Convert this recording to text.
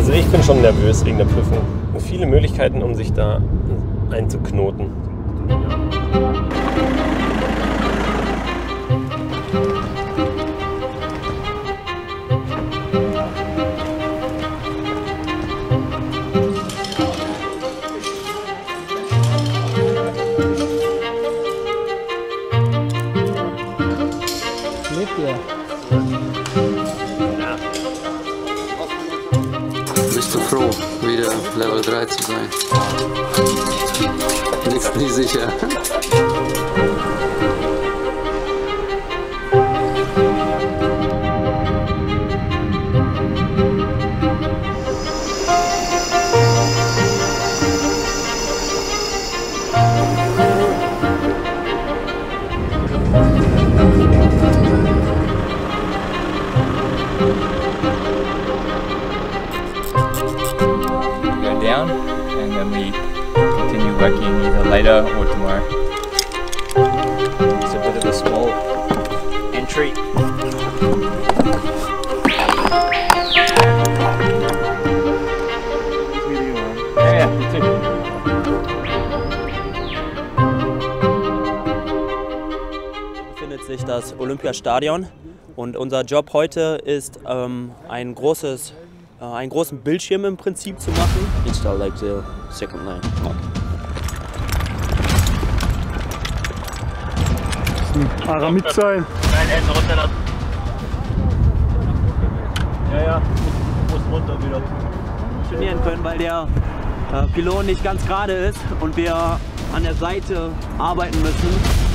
Also ich bin schon nervös wegen der Prüfung. Viele Möglichkeiten, um sich da einzuknoten. Lebt ihr? Bist du froh, wieder Level 3 zu sein? Bist nicht sicher. Down and then we continue working either later or tomorrow. It's a bit of a small entry. Befindet sich das Olympiastadion und unser Job heute ist, ähm, ein großes, äh, einen großen Bildschirm im Prinzip zu machen. Install like the second line. Aramid sein. Funktionieren können, weil der äh, Pylon nicht ganz gerade ist und wir an der Seite arbeiten müssen.